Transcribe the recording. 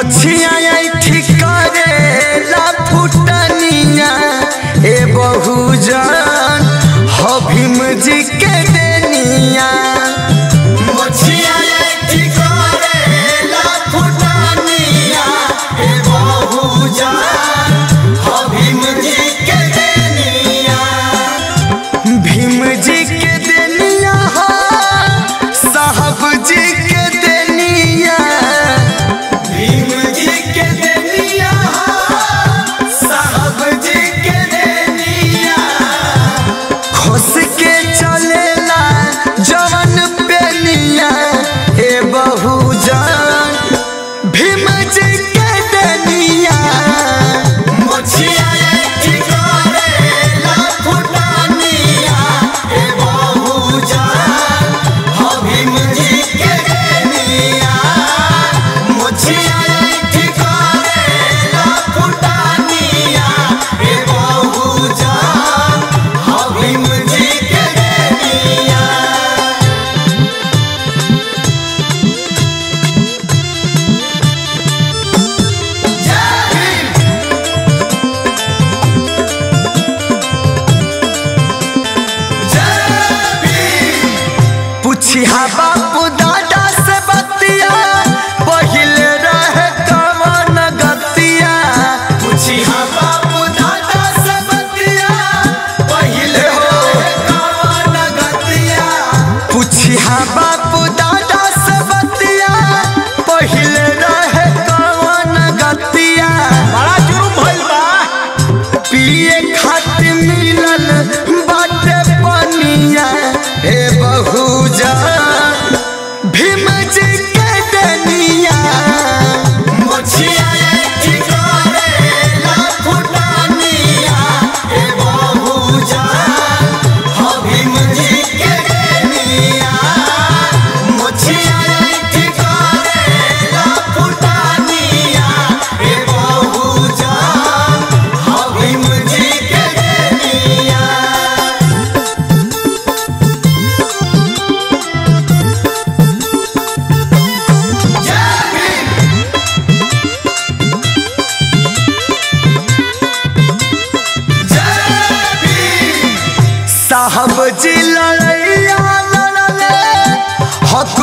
মুছিয়াই ঠিক করে লা ফুটানিয়া এ বহুজন Magic. हाँ बापू दादा से बतिया, पहिले रहे कवन गतिया। बापू दादा से बतिया, पहले हो कवन गतिया। ফৌজি লড়াইয়া হক